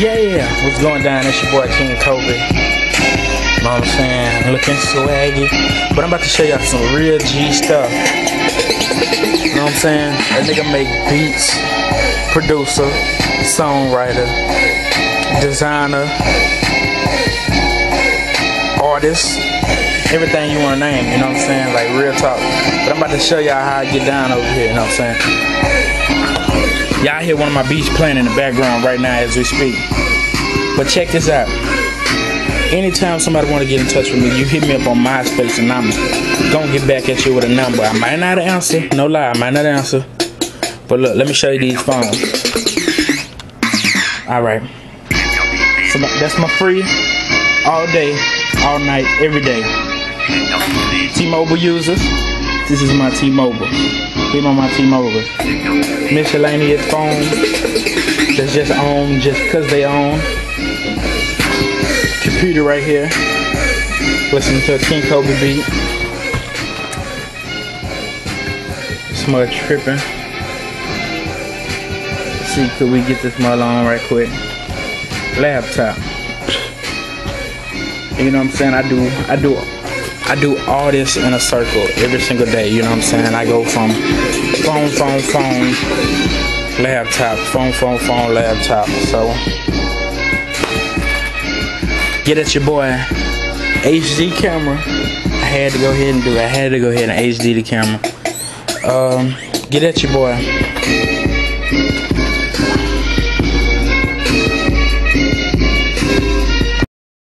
Yeah, what's going down? It's your boy King Coby. Know what I'm saying? Looking swaggy. But I'm about to show y'all some real G stuff. You know what I'm saying? That nigga make beats, producer, songwriter, designer, artist, everything you wanna name, you know what I'm saying? Like real talk. But I'm about to show y'all how I get down over here, you know what I'm saying? Y'all hear one of my beats playing in the background right now as we speak. But check this out. Anytime somebody want to get in touch with me, you hit me up on MySpace and I'm gonna get back at you with a number. I might not answer, no lie, I might not answer. But look, let me show you these phones. All right. So that's my free all day, all night, every day. T-Mobile users. This is my T-Mobile. Hit on my T-Mobile miscellaneous phone that's just on just because they own. Computer right here. Listening to a King Coby beat. Smudge tripping. Let's see, could we get this mother on right quick? Laptop. You know what I'm saying? I do, I do, I do all this in a circle every single day. You know what I'm saying? I go from phone, phone, phone, laptop, phone, phone, phone, laptop. So get at your boy HD camera. I had to go ahead and do. It. I had to go ahead and HD the camera. Um, get at your boy.